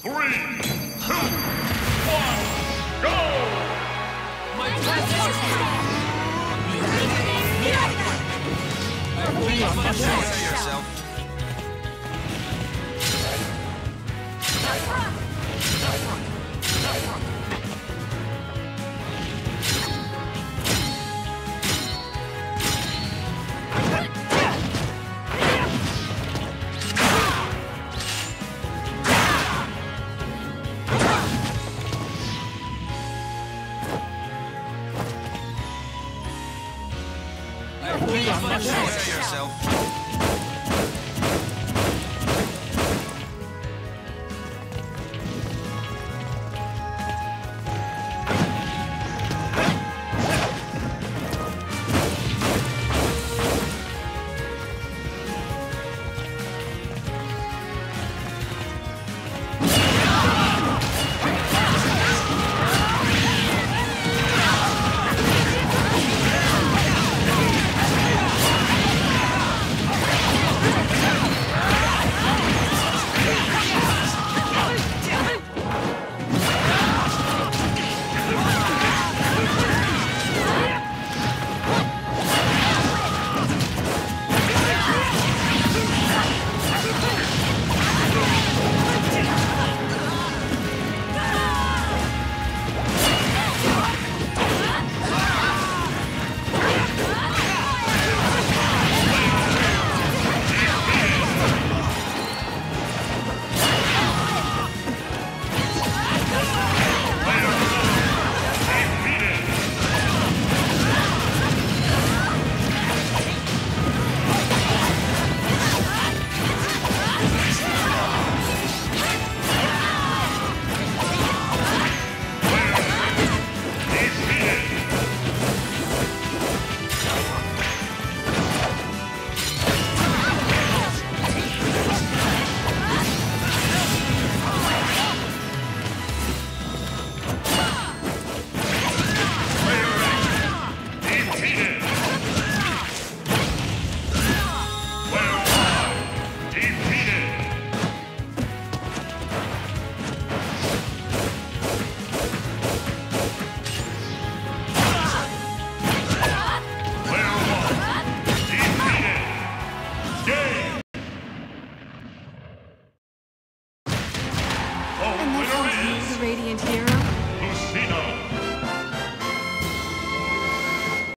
Three, two, one, go! My Prepare yourself. Prepare yourself.